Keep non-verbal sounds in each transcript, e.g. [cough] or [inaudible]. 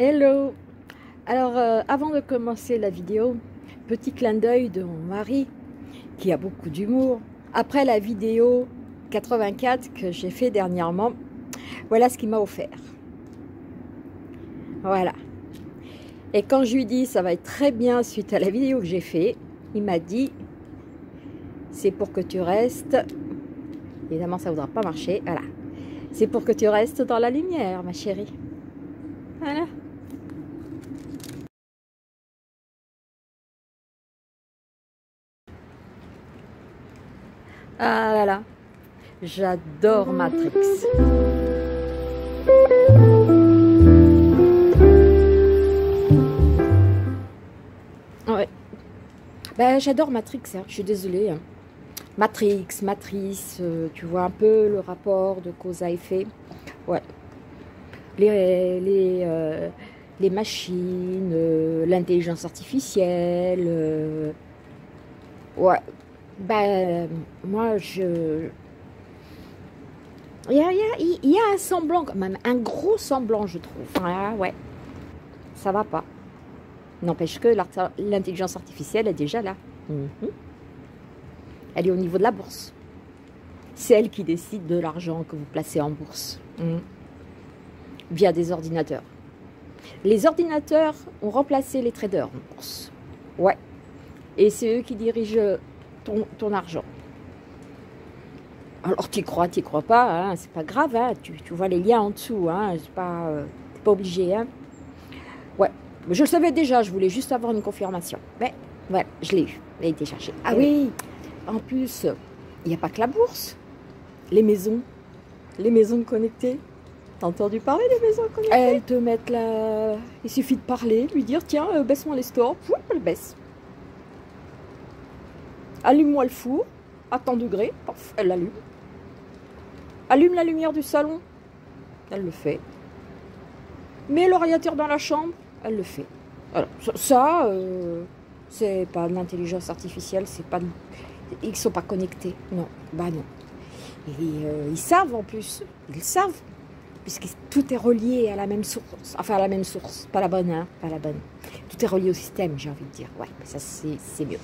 Hello Alors, euh, avant de commencer la vidéo, petit clin d'œil de mon mari, qui a beaucoup d'humour. Après la vidéo 84 que j'ai fait dernièrement, voilà ce qu'il m'a offert. Voilà. Et quand je lui dis ça va être très bien suite à la vidéo que j'ai fait, il m'a dit c'est pour que tu restes. Évidemment, ça ne voudra pas marcher. Voilà. C'est pour que tu restes dans la lumière, ma chérie. Voilà. Ah là j'adore Matrix. Ouais. Ben, j'adore Matrix, hein. je suis désolée. Hein. Matrix, Matrice, euh, tu vois un peu le rapport de cause à effet. Ouais. Les, euh, machines, euh, l'intelligence artificielle. ouais. Ben, moi, je. Il y, a, il y a un semblant, quand même, un gros semblant, je trouve. Enfin, ouais. Ça va pas. N'empêche que l'intelligence artificielle est déjà là. Mhm. Elle est au niveau de la bourse. C'est elle qui décide de l'argent que vous placez en bourse. Mhm. Via des ordinateurs. Les ordinateurs ont remplacé les traders en bourse. Ouais. Et c'est eux qui dirigent ton, ton argent. Alors tu crois, tu crois pas, hein, c'est pas grave, hein, tu, tu, vois les liens en dessous, hein, c'est pas, euh, pas obligé. Hein. Ouais, je le savais déjà, je voulais juste avoir une confirmation. Mais voilà, je l'ai eu, elle a été cherchée. Ah oui, en plus, il n'y a pas que la bourse, les maisons, les maisons connectées. T'as entendu parler des maisons connectées? Elles te mettent là, il suffit de parler, lui dire tiens, euh, baisse-moi les stores, elle baisse. Allume-moi le four, à tant degrés, elle l'allume. Allume la lumière du salon, elle le fait. Mets l'orienteur dans la chambre, elle le fait. Alors, ça, euh, c'est pas de l'intelligence artificielle, c'est pas. Ils sont pas connectés. Non, bah non. Et euh, ils savent en plus, ils savent, puisque tout est relié à la même source, enfin à la même source, pas la bonne, hein, pas la bonne. Tout est relié au système, j'ai envie de dire. Ouais, ça c'est mieux.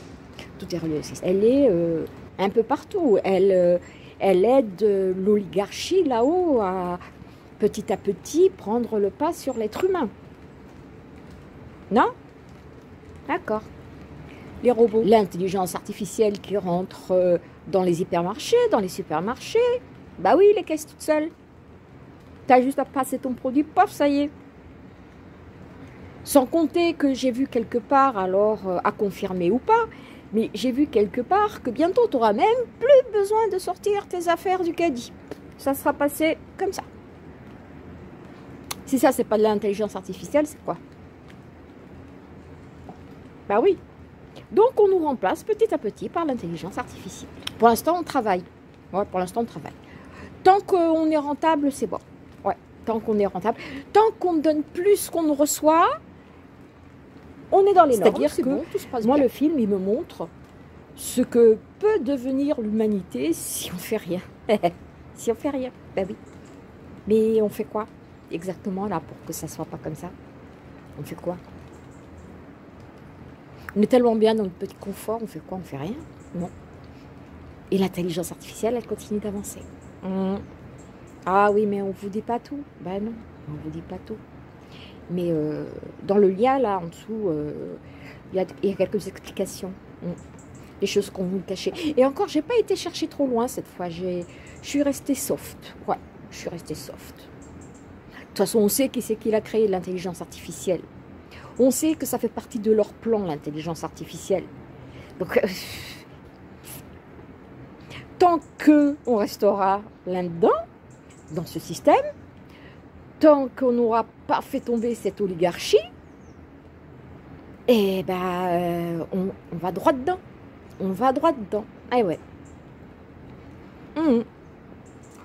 Tout est relié. Elle est euh, un peu partout. Elle, euh, elle aide l'oligarchie là-haut à petit à petit prendre le pas sur l'être humain. Non? D'accord. Les robots. L'intelligence artificielle qui rentre euh, dans les hypermarchés, dans les supermarchés. Bah oui, les caisses toutes seules. T'as juste à passer ton produit, paf, ça y est. Sans compter que j'ai vu quelque part, alors euh, à confirmer ou pas, mais j'ai vu quelque part que bientôt tu n'auras même plus besoin de sortir tes affaires du caddie. Ça sera passé comme ça. Si ça, c'est pas de l'intelligence artificielle, c'est quoi? Bah oui. Donc on nous remplace petit à petit par l'intelligence artificielle. Pour l'instant, on travaille. Ouais, pour l'instant, on travaille. Tant qu'on est rentable, c'est bon. Ouais, tant qu'on est rentable. Tant qu'on donne plus qu'on reçoit, on est dans les normes. C'est-à-dire que bon, tout se passe moi, le film, il me montre ce que peut devenir l'humanité si on fait rien. [laughs] si on fait rien, ben oui. Mais on fait quoi exactement là pour que ça soit pas comme ça? On fait quoi? On est tellement bien dans notre petit confort, on fait quoi? On fait rien? Non. Et l'intelligence artificielle, elle continue d'avancer. Mmh. Ah oui, mais on ne vous dit pas tout. Ben non, on ne vous dit pas tout. Mais euh, dans le lien, là, en dessous, euh, il y, a quelques explications. Mmh. Les choses qu'on vous cachait. Et encore, j'ai pas été chercher trop loin cette fois. Je suis restée soft. Ouais, je suis restée soft. De toute façon, on sait qui c'est qui a créé l'intelligence artificielle. On sait que ça fait partie de leur plan, l'intelligence artificielle. Donc, euh, tant que on restera là-dedans, dans ce système, tant qu'on n'aura pas fait tomber cette oligarchie, eh ben, euh, on, va droit dedans. On va droit dedans. Eh ouais. Mmh.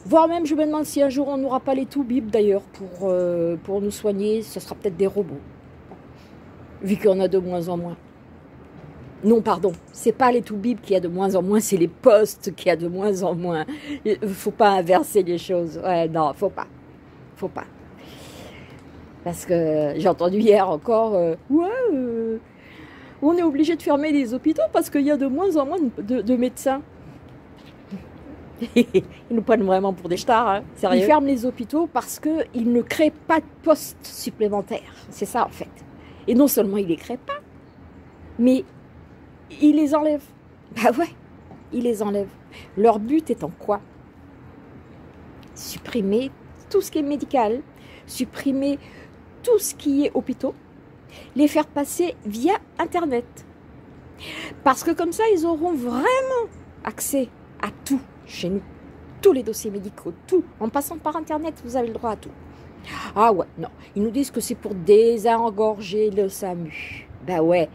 Voire même, je me demande si un jour on n'aura pas les tout bib d'ailleurs pour, euh, pour nous soigner, ce sera peut-être des robots vu en a de moins en moins. Non, pardon, c'est pas les toubibs qui a de moins en moins, c'est les postes qui a de moins en moins. Il faut pas inverser les choses. Ouais, non, faut pas. Faut pas. Parce que j'ai entendu hier encore, euh, ouais, euh, on est obligé de fermer les hôpitaux parce qu'il y a de moins en moins de, de médecins. [laughs] Ils nous prennent vraiment pour des stars, hein, sérieux. Ils ferment les hôpitaux parce qu'ils ne créent pas de postes supplémentaires. C'est ça en fait. Et non seulement ils ne les créent pas, mais ils les enlèvent. [laughs] Bah ouais, ils les enlèvent. Leur but étant quoi? Supprimer tout ce qui est médical, supprimer tout ce qui est hôpitaux, les faire passer via Internet. Parce que comme ça, ils auront vraiment accès à tout chez nous. Tous les dossiers médicaux, tout. En passant par Internet, vous avez le droit à tout. Ah ouais, non. Ils nous disent que c'est pour désengorger le SAMU. Ben ouais.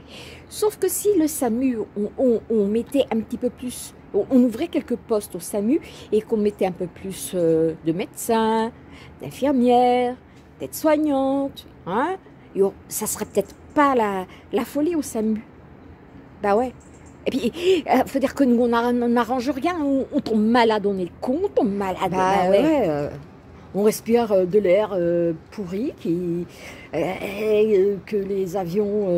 Sauf que si le SAMU, on, mettait un petit peu plus, on, ouvrait quelques postes au SAMU et qu'on mettait un peu plus euh, de médecins, d'infirmières, d'aides-soignantes, hein, ça serait peut-être pas la, la folie au SAMU. Bah ouais. Et puis, il euh, faut dire que nous, on n'arrange rien. On, tombe malade, on est con, on tombe malade. Bah, ouais. Euh, on respire euh, de l'air pourri, qui, que les avions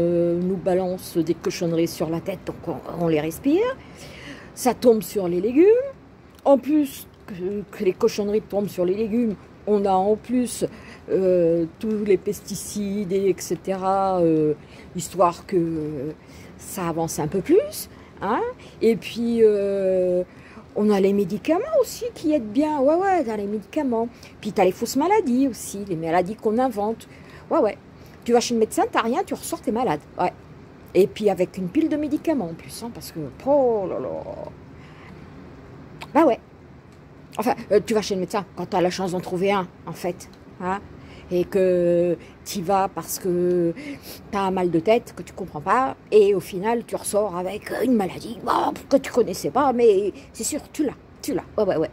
nous balancent des cochonneries sur la tête, donc on, les respire. Ça tombe sur les légumes. En plus que, les cochonneries tombent sur les légumes, on a en plus tous les pesticides, etc., histoire que ça avance un peu plus. Hein et puis, euh, on a les médicaments aussi qui aident bien. Ouais, ouais, dans les médicaments. Puis, tu as les fausses maladies aussi, les maladies qu'on invente. Ouais, ouais. Tu vas chez le médecin, t'as rien, tu ressors, t'es malade. Ouais. Et puis, avec une pile de médicaments en plus, hein, parce que, oh là là. Bah ouais. Enfin, euh, tu vas chez le médecin quand tu as la chance d'en trouver un, en fait. Hein et que tu vas parce que tu as un mal de tête que tu comprends pas et au final tu ressors avec une maladie que tu connaissais pas mais c'est sûr tu l'as tu l'as. Ouais ouais ouais.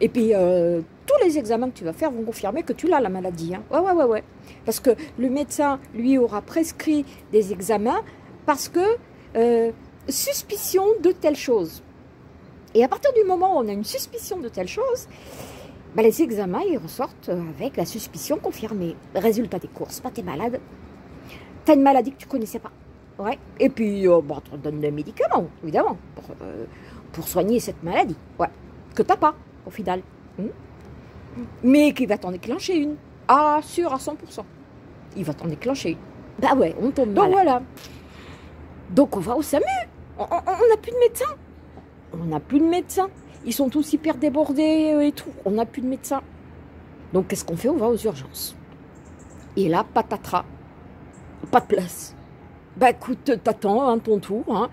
Et puis euh, tous les examens que tu vas faire vont confirmer que tu l'as la maladie hein. ouais ouais ouais ouais. Parce que le médecin lui aura prescrit des examens parce que euh, suspicion de telle chose. Et à partir du moment où on a une suspicion de telle chose bah, les examens, ils ressortent avec la suspicion confirmée. Résultat des courses, pas t'es malade. T'as une maladie que tu connaissais pas. Ouais. Et puis, euh, bon, on te donne des médicaments, évidemment, pour, euh, pour soigner cette maladie. Ouais. Que t'as pas, au final. Hmm. Mais qui va t'en déclencher une. Ah, sûr, à 100%. Il va t'en déclencher une. Bah ouais, on tombe Donc voilà. Donc on va au SAMU. On n'a plus de médecin. On n'a plus de médecin. Ils sont tous hyper débordés euh, et tout. On n'a plus de médecin. Donc qu'est-ce qu'on fait? On va aux urgences. Et là, patatras. Pas de place. Bah écoute, t'attends hein, ton tour. Hein.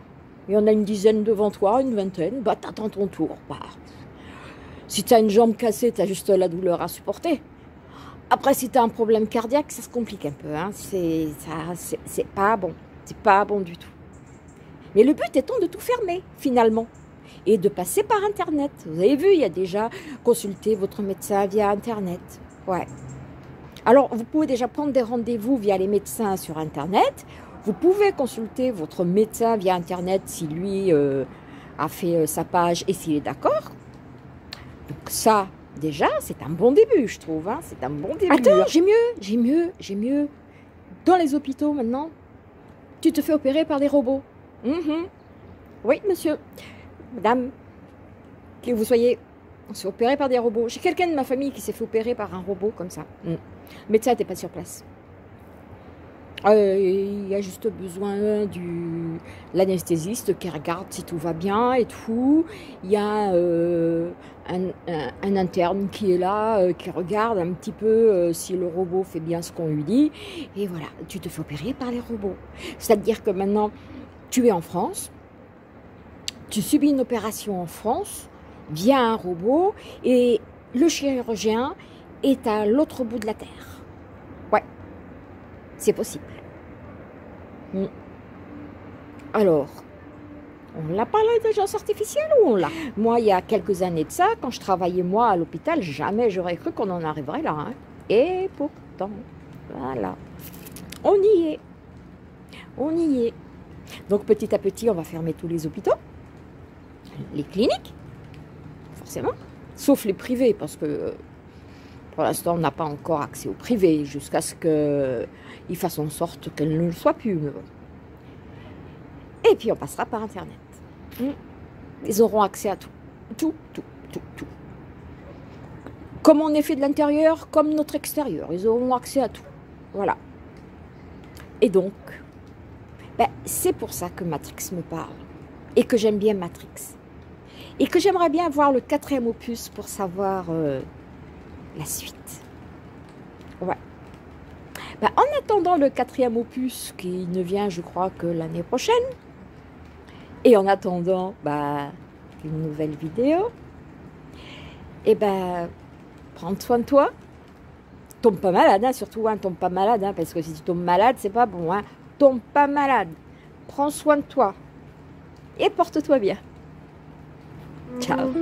Il y en a une dizaine devant toi, une vingtaine. Bah t'attends ton tour. Bah, si t'as une jambe cassée, t'as juste la douleur à supporter. Après, si t'as un problème cardiaque, ça se complique un peu. Hein. C'est c'est pas bon. C'est pas bon du tout. Mais le but étant de tout fermer, finalement et de passer par Internet. Vous avez vu, il y a déjà consulté votre médecin via Internet. Ouais. Alors, vous pouvez déjà prendre des rendez-vous via les médecins sur Internet. Vous pouvez consulter votre médecin via Internet si lui euh, a fait euh, sa page et s'il est d'accord. Donc ça, déjà, c'est un bon début, je trouve. Hein. C'est un bon début. Attends, j'ai mieux, j'ai mieux, j'ai mieux. Dans les hôpitaux maintenant, tu te fais opérer par des robots. Mhm. Oui, monsieur madame, que vous soyez on opéré par des robots. J'ai quelqu'un de ma famille qui s'est fait opérer par un robot comme ça. Mm. Le médecin n'était pas sur place. Euh, il y a juste besoin du l'anesthésiste qui regarde si tout va bien et tout. Il y a euh, un, interne qui est là, euh, qui regarde un petit peu si le robot fait bien ce qu'on lui dit. Et voilà, tu te fais opérer par les robots. C'est-à-dire que maintenant, tu es en France, tu subis une opération en France via un robot et le chirurgien est à l'autre bout de la Terre. Ouais, c'est possible. Hmm. Alors, on l'a pas l'intelligence artificielle ou on l'a? Moi, il y a quelques années de ça, quand je travaillais moi à l'hôpital, jamais j'aurais cru qu'on en arriverait là. Hein. Et pourtant, voilà, on y est. On y est. Donc petit à petit, on va fermer tous les hôpitaux les cliniques, forcément, sauf les privés, parce que Pour l'instant, on n'a pas encore accès au privé, jusqu'à ce qu'ils fassent en sorte qu'elle ne le soit plus. Et puis, on passera par Internet. Hmm. Ils auront accès à tout. Tout, tout, tout, tout. Comme on est fait de l'intérieur, comme notre extérieur. Ils auront accès à tout. Voilà. Et donc, ben, c'est pour ça que Matrix me parle. Et que j'aime bien Matrix. Et que j'aimerais bien voir le quatrième opus pour savoir euh, la suite. Ouais. Ben, en attendant le quatrième opus qui ne vient, je crois, que l'année prochaine, et en attendant bah, une nouvelle vidéo, et eh ben, prends soin de toi. Tombe pas malade, hein, surtout, hein, tombe pas malade, hein, parce que si tu tombes malade, c'est pas bon. Tombe pas malade. Prends soin de toi. Et porte-toi bien. Cheers.